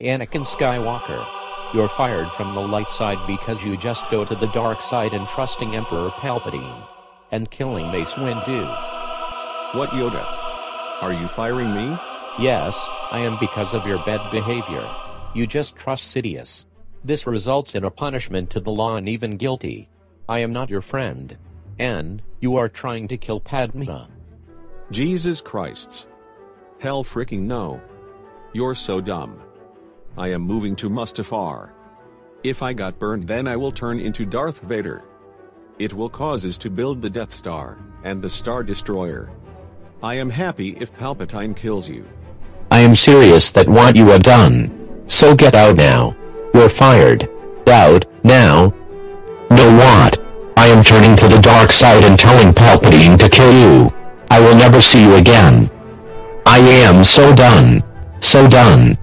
Anakin Skywalker. You're fired from the light side because you just go to the dark side and trusting Emperor Palpatine. And killing Mace Windu. What Yoda? Are you firing me? Yes, I am because of your bad behavior. You just trust Sidious. This results in a punishment to the law and even guilty. I am not your friend. And, you are trying to kill Padmé. Jesus Christs. Hell freaking no. You're so dumb. I am moving to Mustafar. If I got burned then I will turn into Darth Vader. It will cause us to build the Death Star, and the Star Destroyer. I am happy if Palpatine kills you. I am serious that what you have done. So get out now. You're fired. Out, now. Know what? I am turning to the dark side and telling Palpatine to kill you. I will never see you again. I am so done. So done.